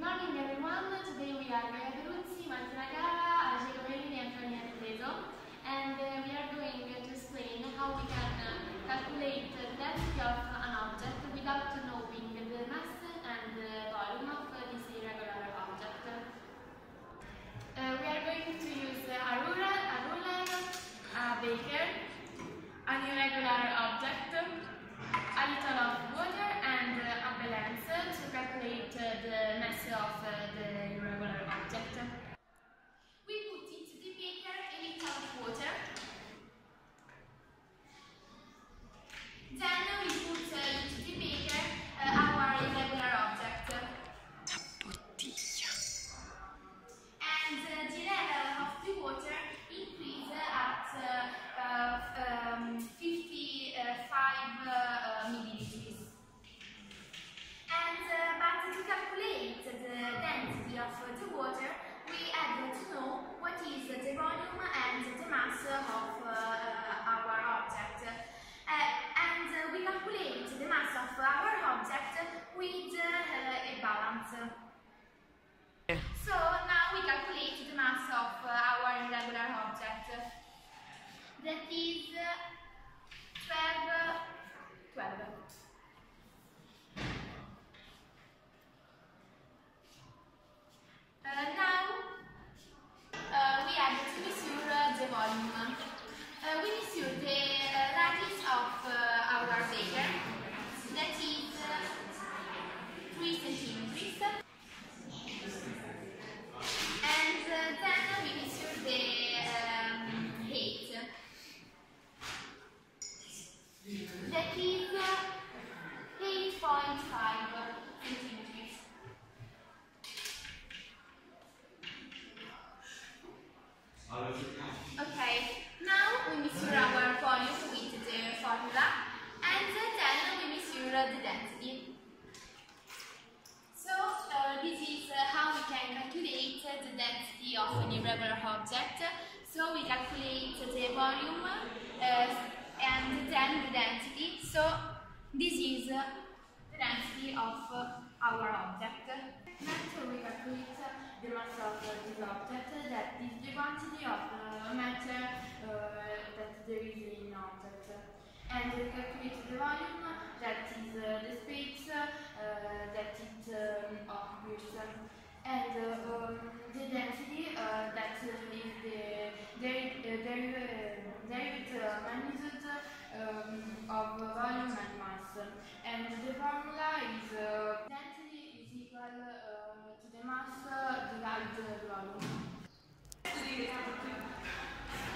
morning everyone, today we are Gaia Peruzzi, Martina Gara, Angelo Bellini and Antonia Teso the mass of our object with uh, a balance. So now we calculate the mass of uh, our irregular object. That is uh, 12, 12. Uh, now uh, we have to measure uh, the volume. Uh, we measure the uh, radius of uh, our beaker, that is uh, 3 centimeters. And uh, then we measure the um, height, that is uh, 8.5 centimeters. Okay, now we measure our volume with the formula and then we measure the density. So uh, this is uh, how we can calculate the density of an irregular object. So we calculate the volume uh, and then the density. So this is the density of uh, our object. Next we calculate the mass of uh, this object, that is the quantity of uh, matter uh, that there is in object. And we calculate the volume, that is the space uh, that it um, occurs. And uh, um, the density,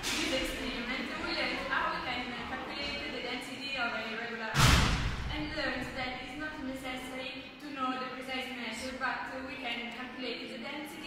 This experiment. Will how we can calculate the density of a regular and learned that it's not necessary to know the precise measure but we can calculate the density